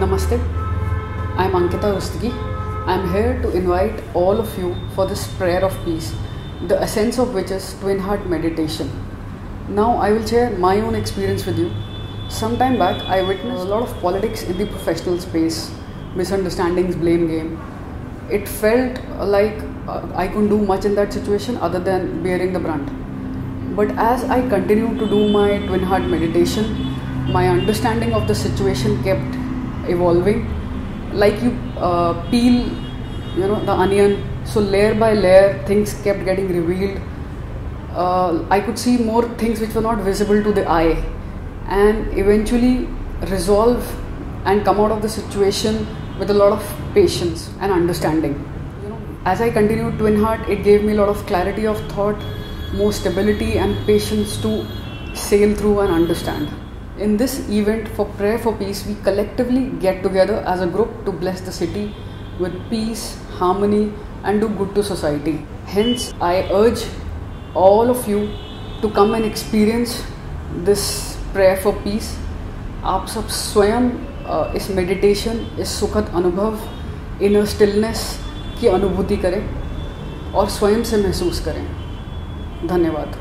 Namaste. I'm Ankitaa Rustgi. I'm here to invite all of you for this prayer of peace, the essence of which is twin heart meditation. Now, I will share my own experience with you. Some time back, I witnessed a lot of politics in the professional space, misunderstandings, blame game. It felt like uh, I couldn't do much in that situation other than bearing the brunt. But as I continued to do my twin heart meditation, my understanding of the situation kept evolving. Like you uh, peel you know the onion. So layer by layer things kept getting revealed. Uh, i could see more things which were not visible to the eye. And eventually resolve and come out of the situation with a lot of patience and understanding. You know as i continued twin heart it gave me a lot of clarity of thought more stability and patience to sail through and understand in this event for Prayer for Peace, we collectively get together as a group to bless the city with peace, harmony, and do good to society. Hence, I urge all of you to come and experience this prayer for peace. आप सब स्वयं इस meditation इस सुखद अनुभव inner stillness की अनुभूति करें और स्वयं से महसूस करें धन्यवाद